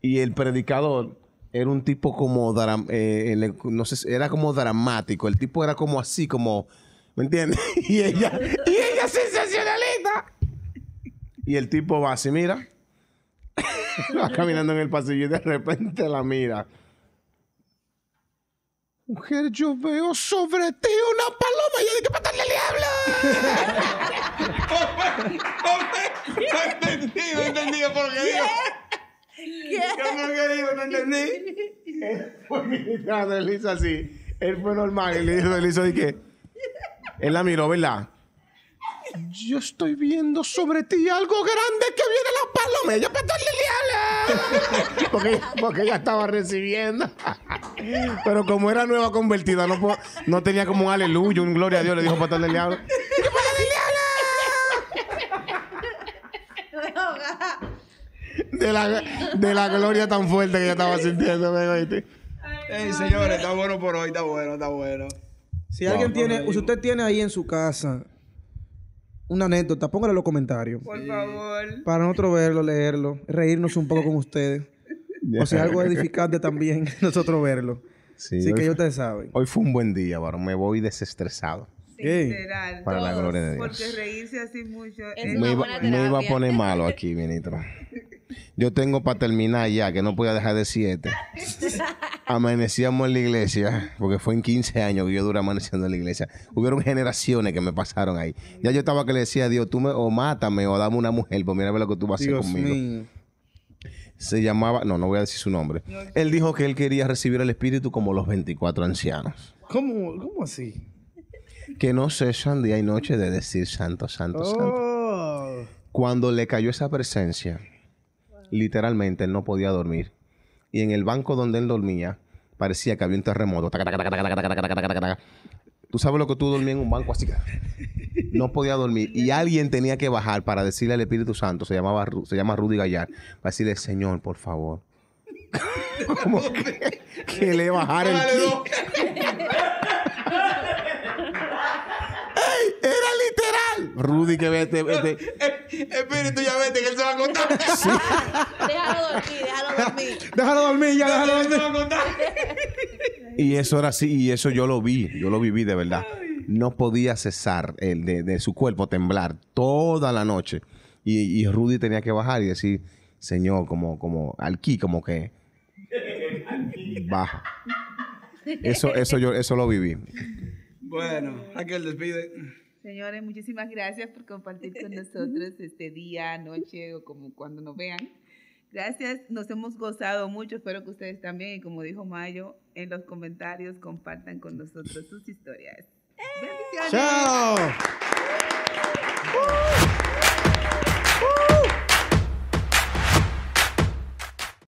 Y el predicador era un tipo como, eh, no sé, era como dramático. El tipo era como así, como, ¿me entiendes? Y ella, y ella sensacionalista. Y el tipo va así, mira. va caminando en el pasillo y de repente la mira. Mujer, yo veo sobre ti una paloma. Y yo dije, patarle le habla. No entendí, no entendí por qué digo. ¿Qué por qué digo? No entendí. Él fue él hizo así. Él fue normal. Él hizo, él hizo de que. Él la miró, ¿verdad? Yo estoy viendo sobre ti algo grande que viene la paloma. Yo, habla. porque, porque ella estaba recibiendo. Pero como era nueva convertida, no, po- no tenía como un aleluya, un gloria a Dios, le dijo pastor del diablo. De la, de la gloria tan fuerte que ella estaba sintiendo, oíste. Ey, señores, está bueno por hoy, está bueno, está bueno. Si alguien tiene, si usted tiene ahí en su casa una anécdota, póngale en los comentarios. Por favor. Para nosotros verlo, leerlo, reírnos un poco con ustedes. O sea, algo edificante también, nosotros verlo. Sí, Así hoy, que ya ustedes saben. hoy fue un buen día, varón. Me voy desestresado. Literal. Para la gloria de Dios. Porque reírse así mucho Es una Me iba, buena me iba a poner malo aquí, ministro. Yo tengo para terminar ya, que no podía dejar de siete. Amanecíamos en la iglesia, porque fue en 15 años que yo duré amaneciendo en la iglesia. Hubieron generaciones que me pasaron ahí. Ya yo estaba que le decía a Dios, tú me, o mátame o dame una mujer, pues mira lo que tú vas a hacer Dios conmigo. mío. Se llamaba, no, no voy a decir su nombre. Él dijo que él quería recibir el Espíritu como los 24 ancianos. ¿Cómo, cómo así? que no cesan día y noche de decir santo, santo, santo. Oh. Cuando le cayó esa presencia, literalmente él no podía dormir. Y en el banco donde él dormía, parecía que había un terremoto. Tú sabes lo que tú dormías en un banco así. No podía dormir. Y alguien tenía que bajar para decirle al Espíritu Santo, se, llamaba, se llama Rudy Gallar, para decirle, Señor, por favor. Como que, que le bajara el... Rudy, que vete, vete. Espíritu, ya vete, que él se va a contar. Déjalo dormir, déjalo dormir. Déjalo dormir ya, déjalo Él se dormir. va a contar. Y eso era así, y eso yo lo vi, yo lo viví de verdad. No podía cesar el de, de su cuerpo temblar toda la noche. Y, y Rudy tenía que bajar y decir, Señor, como, como, aquí, como que baja. Eso, eso yo, eso lo viví. Bueno, Raquel despide. Señores, muchísimas gracias por compartir con nosotros este día, noche o como cuando nos vean. Gracias, nos hemos gozado mucho, espero que ustedes también, y como dijo Mayo, en los comentarios compartan con nosotros sus historias. ¡Eh! ¡Bendiciones! ¡Chao! ¡Uh!